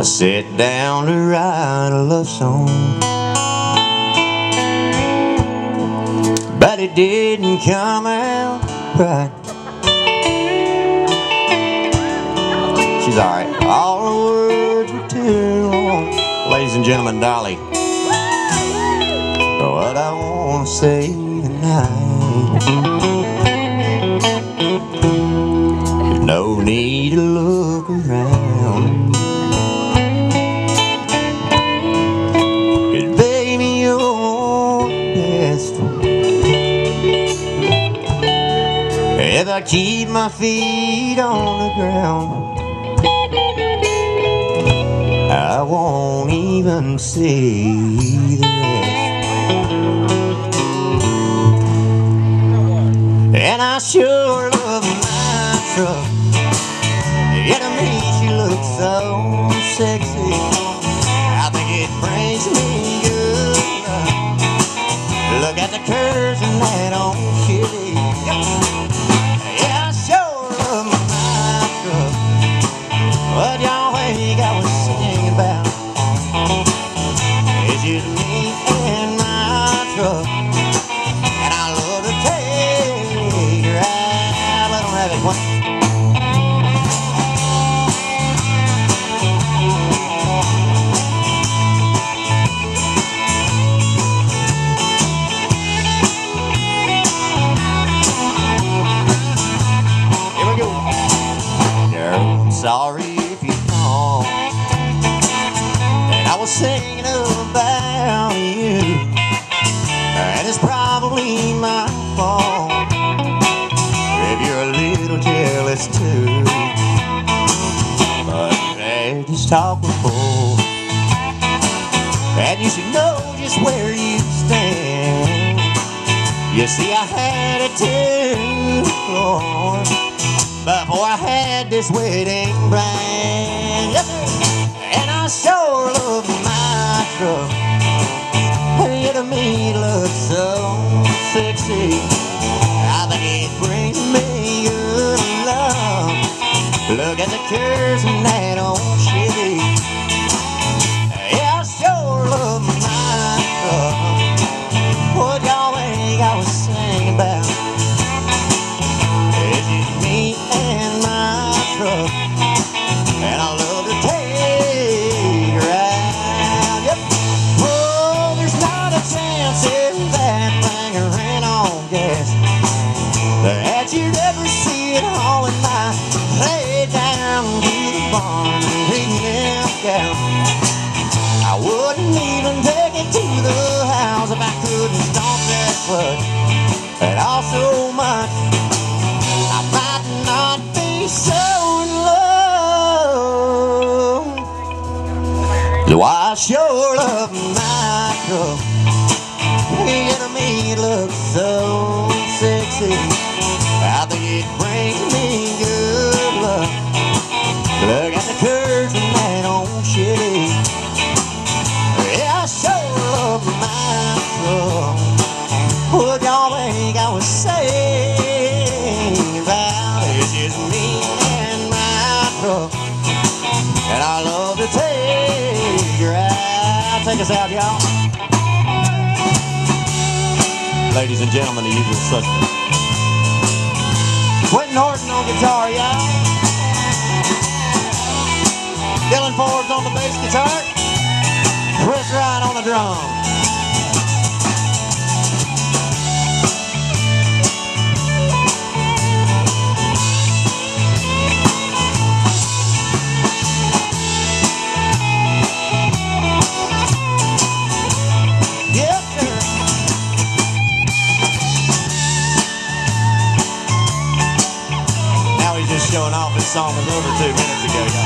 I sat down to write a love song. But it didn't come out right. She's alright. All the words were too long. Ladies and gentlemen, Dolly. What I want to say tonight. I keep my feet on the ground. I won't even see the rest. And I sure love my truck. Yeah, to me she looks so sexy. I think it brings me good luck. Look at the curves in that old Chevy. Singing about you. And it's probably my fault if you're a little jealous too. But hey, just talk before. And you should know just where you stand. You see, I had it too floor before I had this wedding brand. I think it brings me good love. Look at the curves in the beating them down. I wouldn't even take it to the house if I couldn't stomp that clutch. And also much, I might not be so in love. So I sure love my to me it looks so sexy. I think it brings me And I love to take her out. Take us out, y'all. Ladies and gentlemen, the usual suspect. Quentin Horton on guitar, y'all. Dylan Forbes on the bass guitar. Chris Ryan on the drums. Song or two minutes ago.